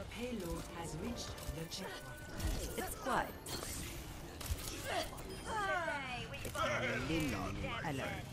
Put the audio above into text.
The payload has reached the checkpoint. It's quiet. Today we It's a Lillian alert.